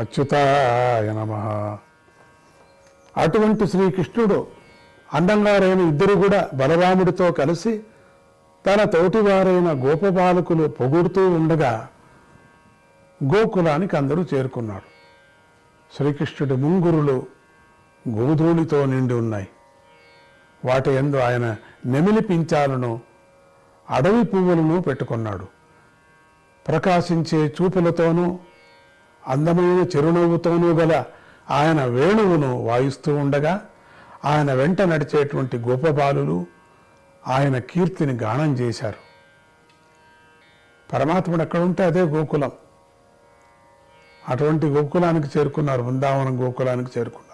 అచ్యుతాయ నమ. అటువంటి శ్రీకృష్ణుడు అందంగారైన ఇద్దరు కూడా బలరాముడితో కలిసి తన తోటివారైన గోపబాలకులు పొగుడుతూ ఉండగా గోకులానికి అందరూ చేరుకున్నారు. శ్రీకృష్ణుడి ముంగురులు గోధూళితో నిండి ఉన్నాయి. వాటి ఎందు ఆయన నెమిలి పించాలను అడవి పువ్వులను పెట్టుకున్నాడు. ప్రకాశించే చూపులతోనూ అందమైన చిరునవ్వుతోనూ గల ఆయన వేణువును వాయిస్తూ ఉండగా ఆయన వెంట నడిచేటువంటి గోపబాలులు ఆయన కీర్తిని గానం చేశారు. పరమాత్ముడు ఎక్కడుంటే అదే గోకులం. అటువంటి గోకులానికి చేరుకున్నారు బృందావనం గోకులానికి చేరుకున్నారు.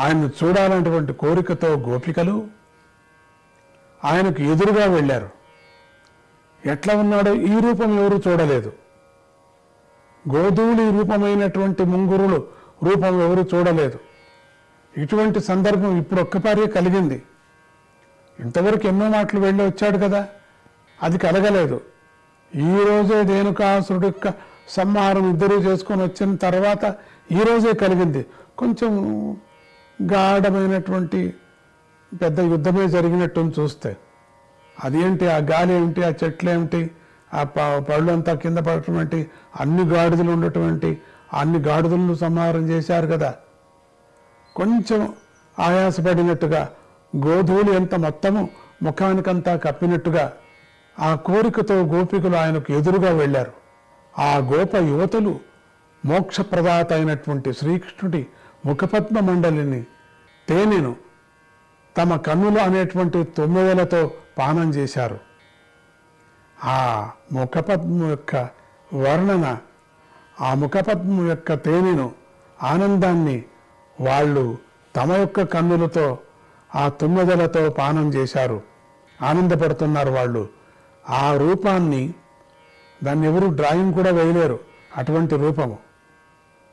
ఆయన్ను చూడాలన్నటువంటి కోరికతో గోపికలు ఆయనకు ఎదురుగా వెళ్ళారు. ఎట్లా ఉన్నాడో ఈ రూపం ఎవరు చూడలేదు. గోధూళి రూపమైనటువంటి ముంగురులు రూపం ఎవరు చూడలేదు. ఇటువంటి సందర్భం ఇప్పుడు ఒక్కపారే కలిగింది. ఇంతవరకు ఎన్నో మాటలు వెళ్ళి వచ్చాడు కదా. అది కలగలేదు. ఈ రోజే యొక్క సంహారం ఇద్దరూ చేసుకొని వచ్చిన తర్వాత ఈ రోజే కలిగింది. కొంచెం గాఢమైనటువంటి పెద్ద యుద్ధమే జరిగినట్టు చూస్తే. అదేంటి? ఆ గాలి ఏమిటి? ఆ చెట్లు ఏమిటి? ఆ పళ్ళంతా పళ్ళు అంతా కింద పడటటువంటి అన్ని గాడిదలు ఉండటం అన్ని గాడిదలను సంహారం చేశారు కదా. కొంచెం ఆయాసపడినట్టుగా గోధువులు ఎంత మొత్తము ముఖానికంతా కప్పినట్టుగా ఆ కోరికతో గోపికలు ఆయనకు ఎదురుగా వెళ్ళారు. ఆ గోప యువతులు మోక్షప్రదాత అయినటువంటి శ్రీకృష్ణుడి ముఖపద్మ మండలిని తేనెను తమ కన్నులు అనేటువంటి తొమ్మిదలతో పానం చేశారు. ఆ ముఖపద్మం యొక్క వర్ణన ఆ ముఖపద్మం యొక్క తేనెను ఆనందాన్ని వాళ్ళు తమ యొక్క కన్నులతో ఆ తుమ్మెదలతో పానం చేశారు. ఆనందపడుతున్నారు వాళ్ళు. ఆ రూపాన్ని దాన్ని ఎవరు డ్రాయింగ్ కూడా వేయలేరు. అటువంటి రూపము.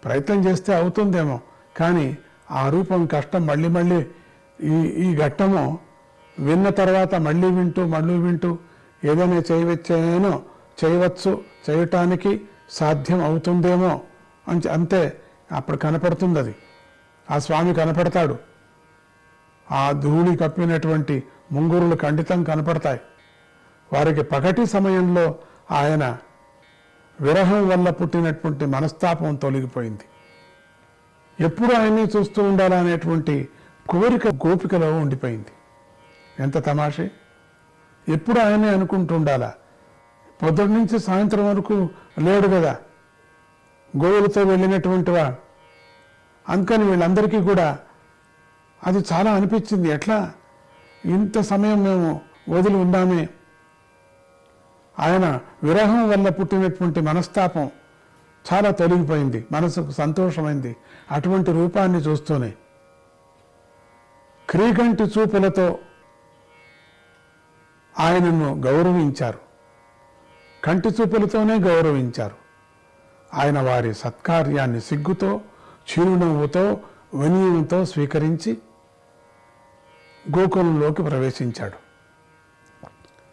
ప్రయత్నం చేస్తే అవుతుందేమో. కానీ ఆ రూపం కష్టం మళ్ళీ మళ్ళీ ఈ ఈ ఘట్టము విన్న తర్వాత మళ్ళీ వింటూ మళ్ళీ వింటూ ఏదైనా చేయవచ్చేనో చేయవచ్చు చేయటానికి సాధ్యం అవుతుందేమో అని అంతే. అప్పుడు కనపడుతుంది అది ఆ స్వామి కనపడతాడు. ఆ ధూళి కప్పినటువంటి ముంగురులు ఖండితం కనపడతాయి. వారికి పగటి సమయంలో ఆయన విరహం వల్ల పుట్టినటువంటి మనస్తాపం తొలగిపోయింది. ఎప్పుడు ఆయన్ని చూస్తూ ఉండాలనేటువంటి కోరిక గోపికలో ఉండిపోయింది. ఎంత తమాషే? ఎప్పుడు ఆయనే అనుకుంటూ ఉండాలా? పొద్దుటి నుంచి సాయంత్రం వరకు లేడు కదా. గోవులతో వెళ్ళినటువంటివా? అందుకని వీళ్ళందరికీ కూడా అది చాలా అనిపించింది. ఎట్లా? ఇంత సమయం మేము వదిలి ఉందామే. ఆయన విరహం వల్ల పుట్టినటువంటి మనస్తాపం చాలా తొలగిపోయింది. మనసుకు సంతోషమైంది. అటువంటి రూపాన్ని చూస్తూనే. క్రీగంటి చూపులతో ఆయనను గౌరవించారు. కంటి చూపులతోనే గౌరవించారు. ఆయన వారి సత్కార్యాన్ని సిగ్గుతో చిరునవ్వుతో వినయంతో స్వీకరించి గోకులంలోకి ప్రవేశించాడు.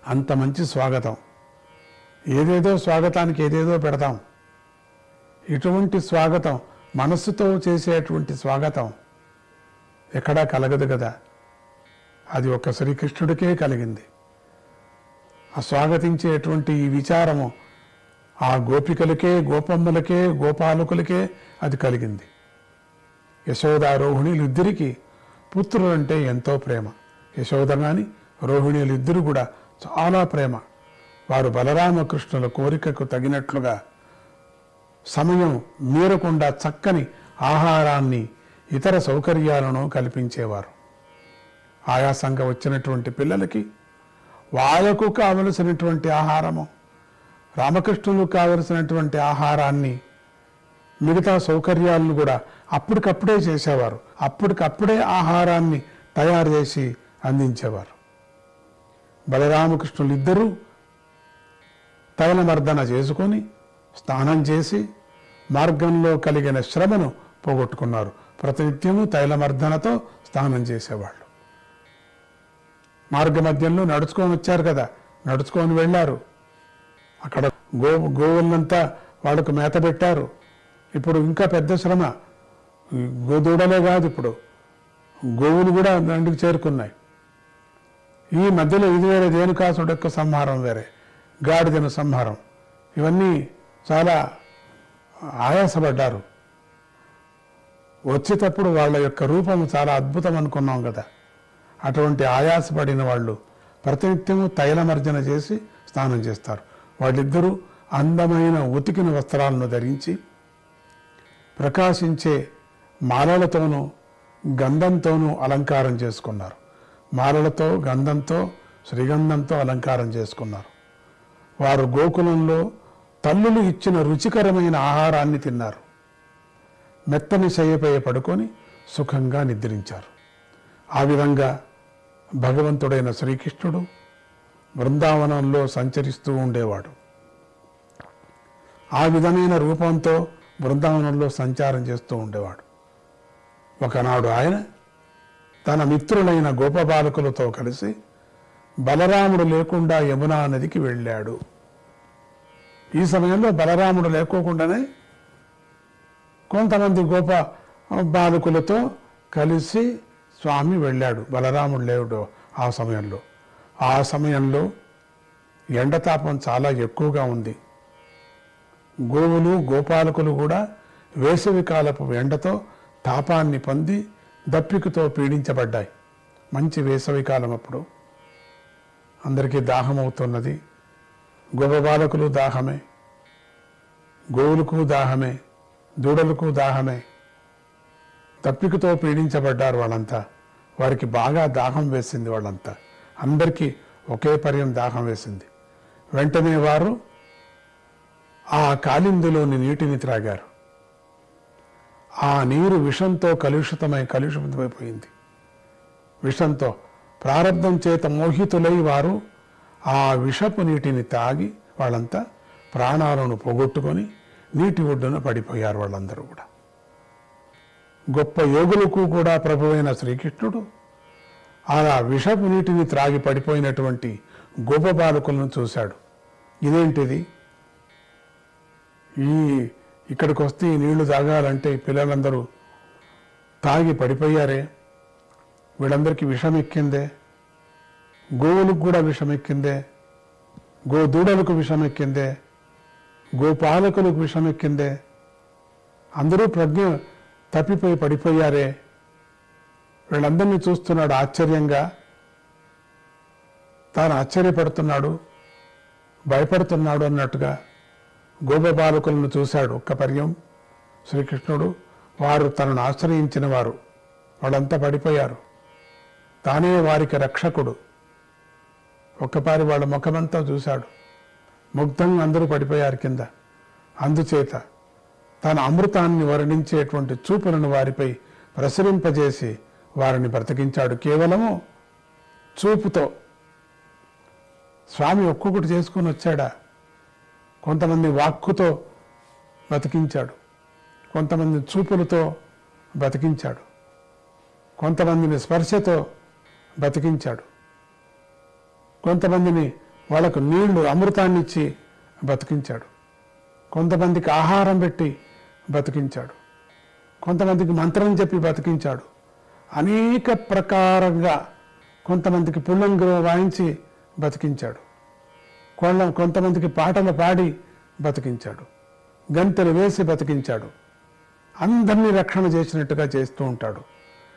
అంత మంచి స్వాగతం. ఏదేదో స్వాగతానికి ఏదేదో పెడతాం. ఇటువంటి స్వాగతం మనస్సుతో చేసేటువంటి స్వాగతం ఎక్కడా కలగదు కదా. అది ఒక శ్రీకృష్ణుడికే కలిగింది. స్వాగతించేటువంటి ఈ విచారము ఆ గోపికలకే గోపమ్మలకే గోపాలకులకే అది కలిగింది. యశోదారోహిణులు ఇద్దరికి పుత్రులంటే ఎంతో ప్రేమ. యశోద కానీ రోహిణులు ఇద్దరు కూడా చాలా ప్రేమ. వారు బలరామకృష్ణుల కోరికకు తగినట్లుగా సమయం మీరకుండా చక్కని ఆహారాన్ని ఇతర సౌకర్యాలను కల్పించేవారు. ఆయాసంగా వచ్చినటువంటి పిల్లలకి వాళ్ళకు కావలసినటువంటి ఆహారము రామకృష్ణులకు కావలసినటువంటి ఆహారాన్ని మిగతా సౌకర్యాలను కూడా అప్పటికప్పుడే చేసేవారు. అప్పటికప్పుడే ఆహారాన్ని తయారు చేసి అందించేవారు. బలరామకృష్ణులు ఇద్దరూ తైలమర్దన చేసుకొని స్నానం చేసి మార్గంలో కలిగిన శ్రమను పోగొట్టుకున్నారు. ప్రతినిత్యము తైలమర్దనతో స్నానం చేసేవాళ్ళు. మార్గ మధ్యంలో నడుచుకొని వచ్చారు కదా నడుచుకొని వెళ్ళారు. అక్కడ గో గోవులంతా వాళ్ళకు మేత పెట్టారు. ఇప్పుడు ఇంకా పెద్ద శ్రమ. గోదూడలే కాదు ఇప్పుడు. గోవులు కూడా దండికి చేరుకున్నాయి. ఈ మధ్యలో ఇది వేరే రేణుకాసుడు యొక్క సంహారం వేరే గాడిదను సంహారం. ఇవన్నీ చాలా ఆయాసపడ్డారు. వచ్చేటప్పుడు వాళ్ళ యొక్క రూపం చాలా అద్భుతం అనుకున్నాం కదా. అటువంటి ఆయాసపడిన వాళ్ళు ప్రతినిత్యము తైలమర్జన చేసి స్నానం చేస్తారు. వాళ్ళిద్దరూ అందమైన ఉతికిన వస్త్రాలను ధరించి ప్రకాశించే మాలలతోనూ గంధంతోనూ అలంకారం చేసుకున్నారు. మాలలతో గంధంతో శ్రీగంధంతో అలంకారం చేసుకున్నారు. వారు గోకులంలో తల్లులు ఇచ్చిన రుచికరమైన ఆహారాన్ని తిన్నారు. మెత్తని శయ్యపై పడుకొని సుఖంగా నిద్రించారు. ఆ విధంగా భగవంతుడైన శ్రీకృష్ణుడు బృందావనంలో సంచరిస్తూ ఉండేవాడు. ఆ విధమైన రూపంతో బృందావనంలో సంచారం చేస్తూ ఉండేవాడు. ఒకనాడు ఆయన తన మిత్రులైన గోపబాలకులతో కలిసి బలరాముడు లేకుండా యమునా నదికి వెళ్ళాడు. ఈ సమయంలో బలరాముడు లేకోకుండానే కొంతమంది గోప బాలకులతో కలిసి స్వామి వెళ్ళాడు బలరాముడు లేవుడు ఆ సమయంలో. ఆ సమయంలో ఎండతాపం చాలా ఎక్కువగా ఉంది. గోవులు గోపాలకులు కూడా వేసవికాలపు ఎండతో తాపాన్ని పొంది దప్పికతో పీడించబడ్డాయి. మంచి వేసవికాలం అప్పుడు. అందరికీ దాహం అవుతున్నది గోపబాలకులు దాహమే. గోవులకు దాహమే. దూడలకు దాహమే. తప్పికతో పీడించబడ్డారు వాళ్ళంతా. వారికి బాగా దాహం వేసింది వాళ్ళంతా. అందరికీ ఒకే పర్యం దాహం వేసింది. వెంటనే వారు ఆ కాలిందులోని నీటిని త్రాగారు. ఆ నీరు విషంతో కలుషితమై కలుషితమైపోయింది. విషంతో ప్రారంధం చేత మోహితులై వారు ఆ విషపు నీటిని తాగి వాళ్ళంతా ప్రాణాలను పోగొట్టుకొని నీటి ఒడ్డున పడిపోయారు వాళ్ళందరూ కూడా. గొప్ప యోగులకు కూడా ప్రభువైన శ్రీకృష్ణుడు అలా విషపు నీటిని త్రాగి పడిపోయినటువంటి గోప బాలకులను చూశాడు. ఇదేంటిది? ఈ ఇక్కడికి వస్తే ఈ నీళ్ళు తాగాలంటే పిల్లలందరూ తాగి పడిపోయారే? వీళ్ళందరికీ విషం ఎక్కిందే? గోవులకు కూడా విషం ఎక్కిందే? గో దూడలకు విషం ఎక్కిందే? గోపాలకులకు విషం ఎక్కిందే? అందరూ ప్రజ్ఞ తప్పిపోయి పడిపోయారే. వీళ్ళందరినీ చూస్తున్నాడు ఆశ్చర్యంగా. తాను ఆశ్చర్యపడుతున్నాడు భయపడుతున్నాడు అన్నట్టుగా గోపబాలకులను చూశాడు ఒక్క పర్యం. శ్రీకృష్ణుడు వారు తనను ఆశ్రయించిన వారు వాళ్ళంతా పడిపోయారు. తానే వారికి రక్షకుడు. ఒక్కపారి వాళ్ళ ముఖమంతా చూశాడు. ముగ్ధంగా అందరూ పడిపోయారు కింద. అందుచేత తన అమృతాన్ని వర్ణించేటువంటి చూపులను వారిపై ప్రసరింపజేసి వారిని బ్రతికించాడు. కేవలము చూపుతో స్వామి ఒక్కొక్కటి చేసుకుని వచ్చాడా? కొంతమంది వాక్కుతో బతికించాడు కొంతమంది చూపులతో బతికించాడు కొంతమందిని స్పర్శతో బతికించాడు కొంతమందిని వాళ్ళకు నీళ్ళు అమృతాన్ని ఇచ్చి బతికించాడు కొంతమందికి ఆహారం పెట్టి బతికించాడు కొంతమందికి మంత్రం చెప్పి బతికించాడు అనేక ప్రకారంగా కొంతమందికి పుల్లంగులు వాయించి బతికించాడు కొండ కొంతమందికి పాటలు పాడి బతికించాడు గంతెలు వేసి బతికించాడు అందరినీ రక్షణ చేసినట్టుగా చేస్తూ ఉంటాడు.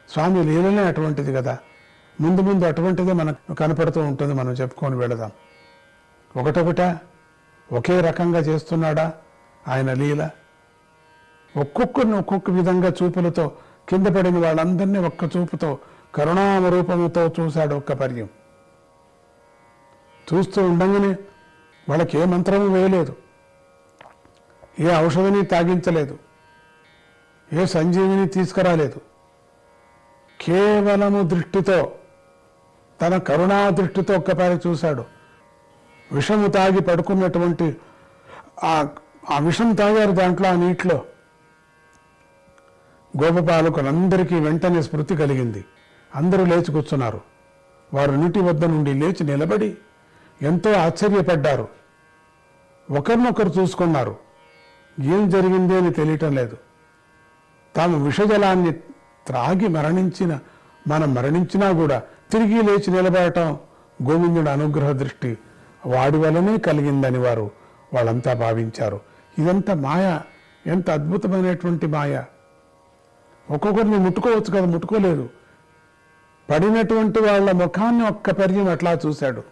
స్వామి లీలనే అటువంటిది కదా. ముందు ముందు అటువంటిదే మనకు కనపడుతూ ఉంటుంది. మనం చెప్పుకొని వెళదాం. ఒకటొకట? ఒకే రకంగా చేస్తున్నాడా ఆయన లీల? ఒక్కొక్కరిని ఒక్కొక్క విధంగా చూపులతో కింద పడిన వాళ్ళందరినీ ఒక్క చూపుతో కరుణామ రూపముతో చూశాడు ఒక్క పర్యం. చూస్తూ ఉండంగానే వాళ్ళకి ఏ మంత్రము వేయలేదు. ఏ ఔషధిని తాగించలేదు. ఏ సంజీవిని తీసుకురాలేదు. కేవలము దృష్టితో తన కరుణా దృష్టితో ఒక్కపారి చూశాడు. విషము తాగి పడుకున్నటువంటి ఆ విషం తాగారు దాంట్లో ఆ నీటిలో. గోపపాలకులందరికీ వెంటనే స్మృతి కలిగింది. అందరూ లేచి కూర్చున్నారు. వారు నీటి వద్ద నుండి లేచి నిలబడి ఎంతో ఆశ్చర్యపడ్డారు. ఒకరినొకరు చూసుకున్నారు. ఏం జరిగింది అని తెలియటం లేదు. తాము విషజలాన్ని త్రాగి మరణించిన మనం మరణించినా కూడా తిరిగి లేచి నిలబడటం గోవిందుడి అనుగ్రహ దృష్టి వాడి వలనే కలిగిందని వారు వాళ్ళంతా భావించారు. ఇదంతా మాయ ఎంత అద్భుతమైనటువంటి మాయ. ఒక్కొక్కరిని ముట్టుకోవచ్చు కదా ముట్టుకోలేదు. పడినటువంటి వాళ్ళ ముఖాన్ని ఒక్క పరిచయం అట్లా చూశాడు.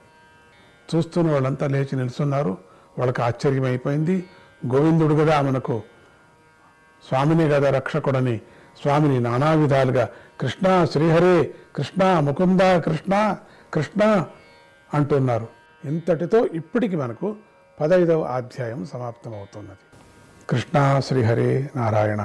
చూస్తున్న వాళ్ళంతా లేచి నిలుస్తున్నారు. వాళ్ళకి ఆశ్చర్యం అయిపోయింది. గోవిందుడు కదా మనకు స్వామిని కదా రక్షకుడని స్వామిని నానా విధాలుగా కృష్ణ శ్రీహరే కృష్ణ ముకుంద కృష్ణ కృష్ణ అంటున్నారు. ఇంతటితో ఇప్పటికి మనకు పదైదవ అధ్యాయం సమాప్తమవుతున్నది. కృష్ణ శ్రీహరే నారాయణ.